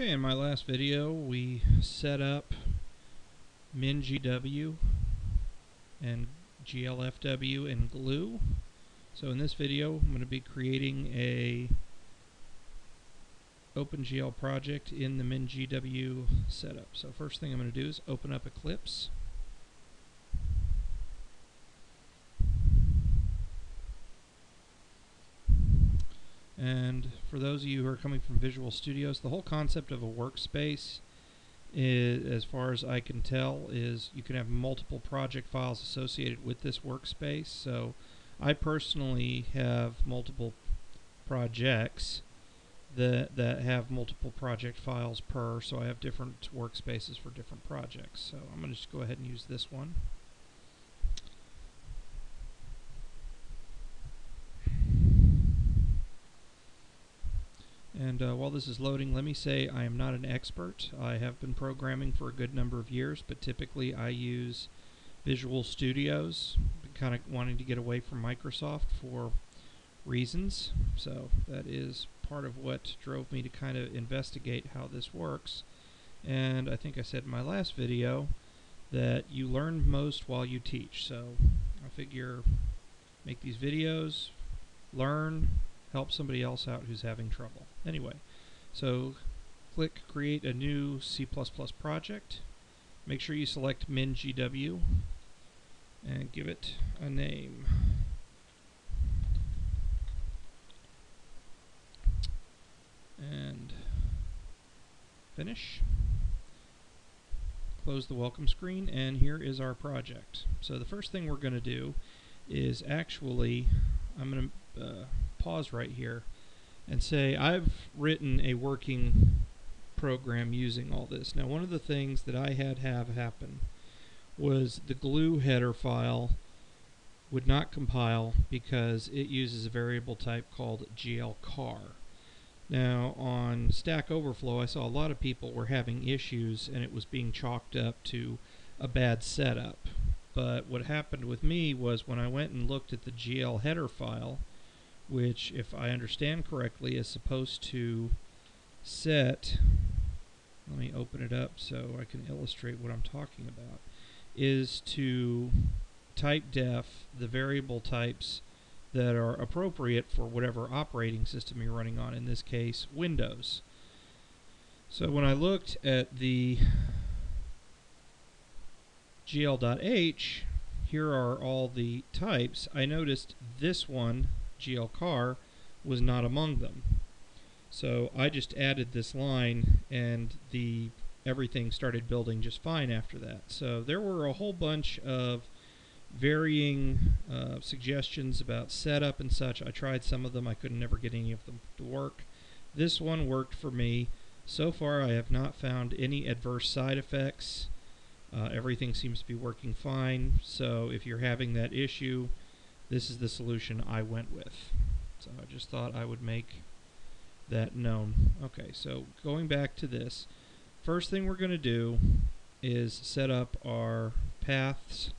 Okay, in my last video we set up MinGW and GLFW and GLEW. So in this video I'm going to be creating a OpenGL project in the MinGW setup. So first thing I'm going to do is open up Eclipse. And for those of you who are coming from Visual Studios, the whole concept of a workspace, is, as far as I can tell, is you can have multiple project files associated with this workspace. So I personally have multiple projects that, that have multiple project files per, so I have different workspaces for different projects. So I'm going to just go ahead and use this one. And uh, while this is loading, let me say I am not an expert. I have been programming for a good number of years, but typically I use Visual Studios, kind of wanting to get away from Microsoft for reasons. So that is part of what drove me to kind of investigate how this works. And I think I said in my last video that you learn most while you teach. So I figure make these videos, learn, help somebody else out who's having trouble. Anyway, so click create a new C++ project. Make sure you select MinGW and give it a name. And finish. Close the welcome screen and here is our project. So the first thing we're going to do is actually, I'm going to uh, pause right here and say I've written a working program using all this. Now one of the things that I had have happen was the GLEW header file would not compile because it uses a variable type called glchar. Now on Stack Overflow I saw a lot of people were having issues and it was being chalked up to a bad setup. But what happened with me was when I went and looked at the GL header file which, if I understand correctly, is supposed to set, let me open it up so I can illustrate what I'm talking about, is to type def the variable types that are appropriate for whatever operating system you're running on, in this case, Windows. So when I looked at the gl.h, here are all the types, I noticed this one glchar was not among them. So I just added this line and the everything started building just fine after that. So there were a whole bunch of varying uh, suggestions about setup and such. I tried some of them. I could never get any of them to work. This one worked for me. So far I have not found any adverse side effects. Uh, everything seems to be working fine. So if you're having that issue, this is the solution I went with. So I just thought I would make that known. Okay, so going back to this, first thing we're going to do is set up our paths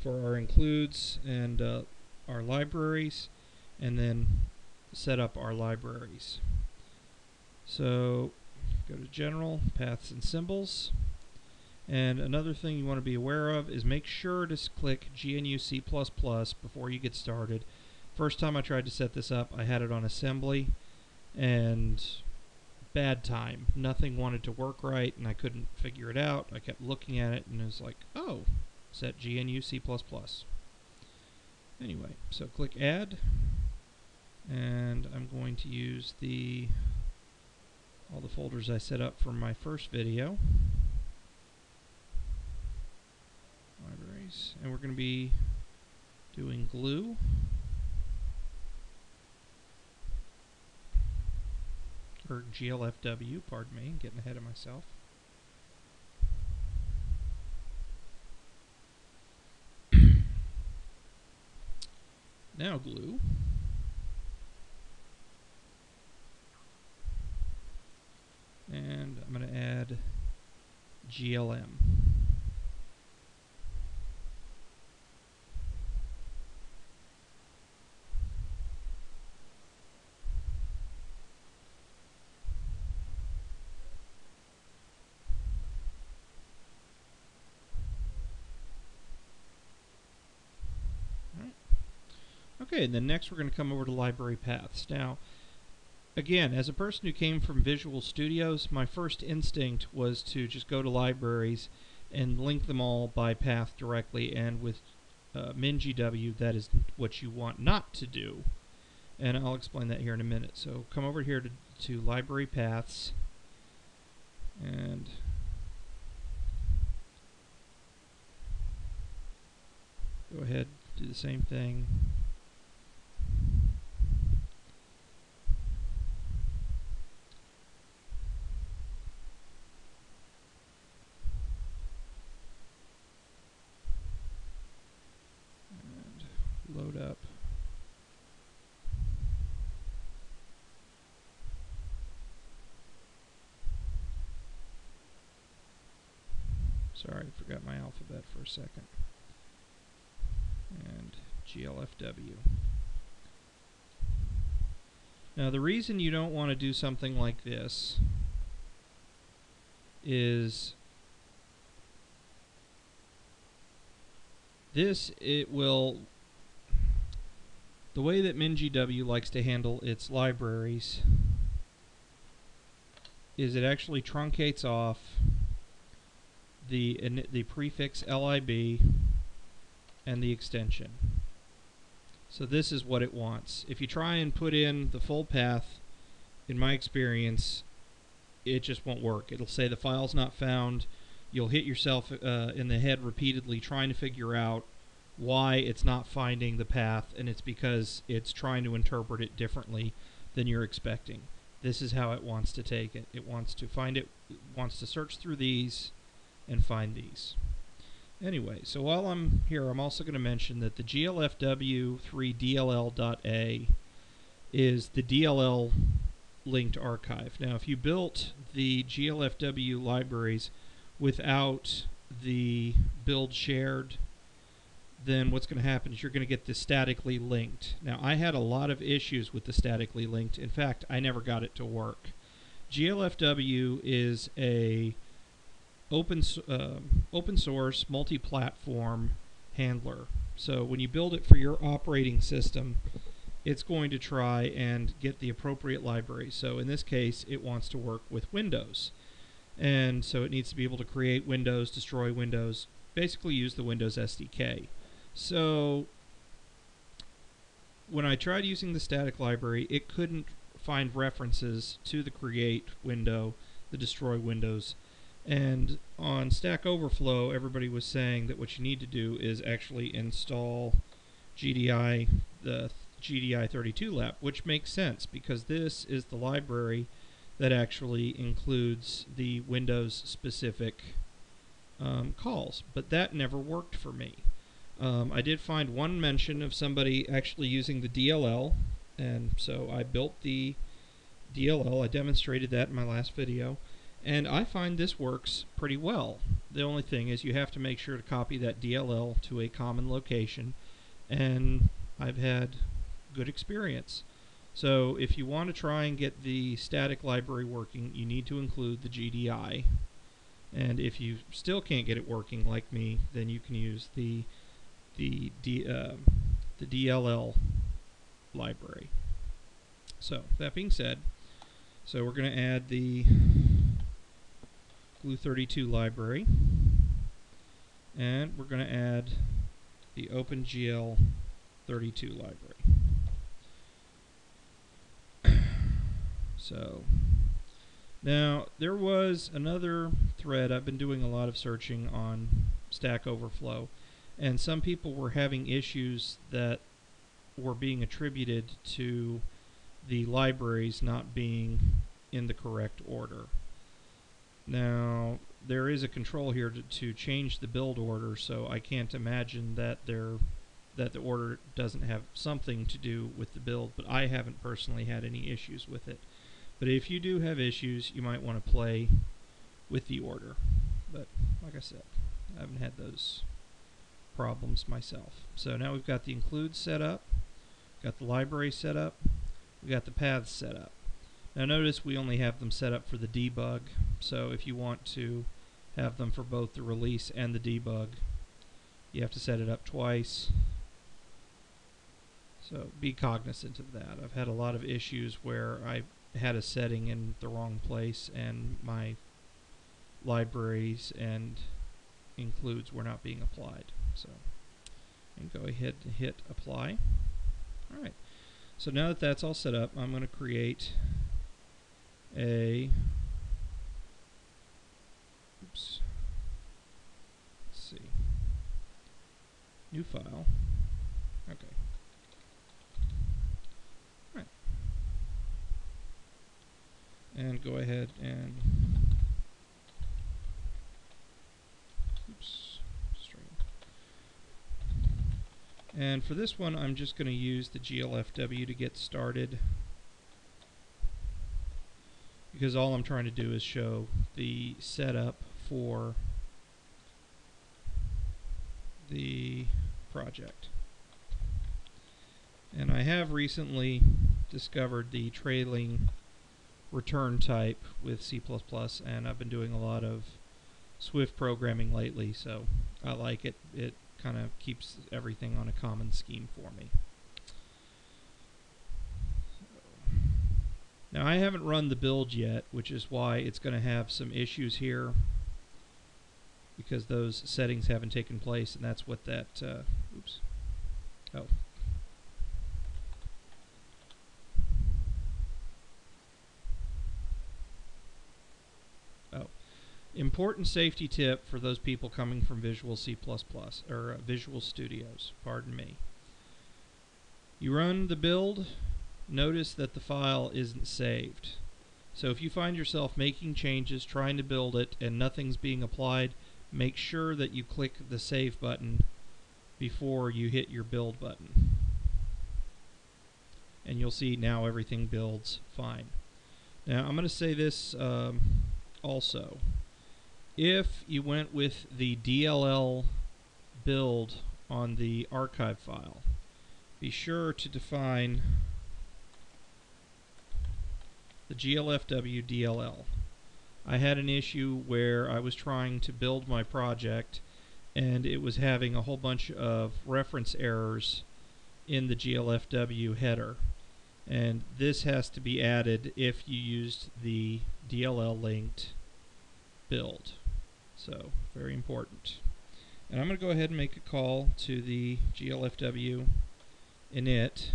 for our includes and uh, our libraries, and then set up our libraries. So go to General, Paths and Symbols, and another thing you want to be aware of is make sure to click GNU C++ before you get started. First time I tried to set this up, I had it on assembly and bad time. Nothing wanted to work right and I couldn't figure it out. I kept looking at it and it was like, oh, set GNU C++. Anyway, so click add and I'm going to use the all the folders I set up for my first video. libraries. And we're going to be doing GLEW. Or GLFW, pardon me, getting ahead of myself. now GLEW. And I'm going to add GLM. Okay, and then next we're going to come over to library paths. Now, again, as a person who came from Visual Studios, my first instinct was to just go to libraries and link them all by path directly, and with uh, MinGW, that is what you want not to do. And I'll explain that here in a minute. So come over here to, to library paths, and go ahead, do the same thing. load up. Sorry, I forgot my alphabet for a second. And GLFW. Now the reason you don't want to do something like this is this it will the way that MinGW likes to handle its libraries is it actually truncates off the the prefix lib and the extension. So this is what it wants. If you try and put in the full path, in my experience, it just won't work. It'll say the file's not found. You'll hit yourself uh, in the head repeatedly trying to figure out why it's not finding the path, and it's because it's trying to interpret it differently than you're expecting. This is how it wants to take it. It wants to find it, it wants to search through these and find these. Anyway, so while I'm here, I'm also going to mention that the GLFW3DLL.A is the DLL linked archive. Now, if you built the GLFW libraries without the build shared then what's going to happen is you're going to get the statically linked. Now, I had a lot of issues with the statically linked. In fact, I never got it to work. GLFW is a open uh, open source multi-platform handler. So when you build it for your operating system, it's going to try and get the appropriate library. So in this case, it wants to work with Windows. And so it needs to be able to create Windows, destroy Windows, basically use the Windows SDK. So when I tried using the static library, it couldn't find references to the create window, the destroy windows. And on Stack Overflow, everybody was saying that what you need to do is actually install GDI, the GDI 32 lab, which makes sense because this is the library that actually includes the Windows specific um, calls. But that never worked for me. Um, I did find one mention of somebody actually using the DLL, and so I built the DLL. I demonstrated that in my last video, and I find this works pretty well. The only thing is you have to make sure to copy that DLL to a common location, and I've had good experience. So if you want to try and get the static library working, you need to include the GDI. And if you still can't get it working like me, then you can use the the D, uh, the DLL library. So that being said, so we're going to add the GLEW32 library, and we're going to add the OpenGL32 library. so now there was another thread. I've been doing a lot of searching on Stack Overflow and some people were having issues that were being attributed to the libraries not being in the correct order. Now, there is a control here to, to change the build order, so I can't imagine that there that the order doesn't have something to do with the build, but I haven't personally had any issues with it. But if you do have issues, you might want to play with the order. But like I said, I haven't had those problems myself. So now we've got the include set up, got the library set up, we got the paths set up. Now notice we only have them set up for the debug, so if you want to have them for both the release and the debug, you have to set it up twice. So be cognizant of that. I've had a lot of issues where I had a setting in the wrong place and my libraries and includes were not being applied. So and go ahead and hit apply. Alright, so now that that's all set up, I'm going to create a. Oops. Let's see. New file. Okay. Right and go ahead and oops string. And for this one I'm just going to use the GLFW to get started because all I'm trying to do is show the setup for the project. And I have recently discovered the trailing return type with C++ and I've been doing a lot of Swift programming lately so I like it. It kind of keeps everything on a common scheme for me. Now I haven't run the build yet, which is why it's going to have some issues here because those settings haven't taken place and that's what that uh, oops. Oh. Oh. Important safety tip for those people coming from Visual C++ or uh, Visual Studios pardon me. You run the build notice that the file isn't saved. So if you find yourself making changes, trying to build it, and nothing's being applied, make sure that you click the Save button before you hit your Build button. And you'll see now everything builds fine. Now I'm going to say this um, also. If you went with the DLL build on the archive file, be sure to define the GLFW DLL. I had an issue where I was trying to build my project and it was having a whole bunch of reference errors in the GLFW header. And this has to be added if you used the DLL linked build. So, very important. And I'm going to go ahead and make a call to the GLFW init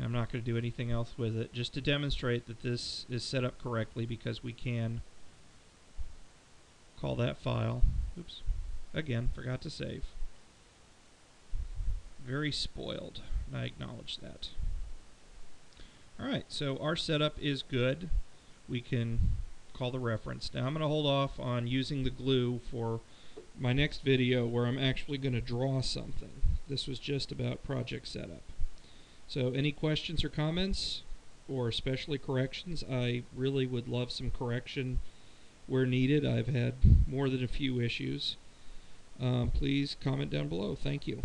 and I'm not going to do anything else with it, just to demonstrate that this is set up correctly because we can call that file. Oops. Again, forgot to save. Very spoiled. I acknowledge that. Alright, so our setup is good. We can call the reference. Now I'm going to hold off on using the GLEW for my next video where I'm actually going to draw something. This was just about project setup. So any questions or comments, or especially corrections, I really would love some correction where needed. I've had more than a few issues. Um, please comment down below. Thank you.